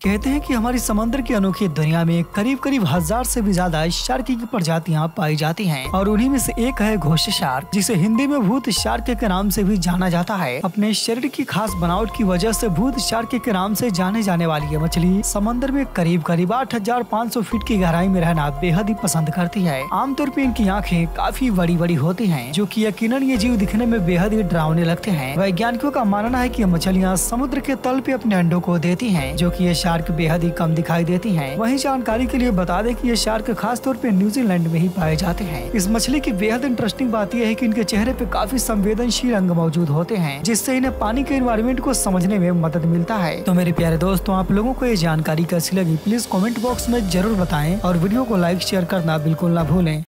कहते हैं कि हमारी समंदर की अनोखी दुनिया में करीब करीब हज़ार से भी ज़्यादा शार्क की प्रजातियाँ पाई जाती हैं। और उन्हीं में से एक है घोष शार्क जिसे हिंदी में भूत शार्क के नाम से भी जाना जाता है। अपने शरीर की खास बनावट की वजह से भूत शार्क के नाम से जाने जाने वाली ये मछली समंदर में करीब करीब आठ हज़ार पाँच सौ फीट की गहराई में रहना बेहद ही पसंद करती है। आमतौर पर इनकी आँखें काफ़ी बड़ी बड़ी होती है, जो की यकीन ये जीव दिखने में बेहद ही डरावने लगते हैं। वैज्ञानिकों का मानना है की मछलियाँ समुद्र के तल पे अपने अंडों को देती है, जो की ये शार्क बेहद ही कम दिखाई देती हैं। वहीं जानकारी के लिए बता दें कि ये शार्क खास तौर पे न्यूजीलैंड में ही पाए जाते हैं। इस मछली की बेहद इंटरेस्टिंग बात यह है कि इनके चेहरे पे काफ़ी संवेदनशील अंग मौजूद होते हैं, जिससे इन्हें पानी के इन्वायरमेंट को समझने में मदद मिलता है। तो मेरे प्यारे दोस्तों, आप लोगों को ये जानकारी कैसी लगी? प्लीज़ कॉमेंट बॉक्स में ज़रूर बताए और वीडियो को लाइक शेयर करना बिल्कुल न भूलें।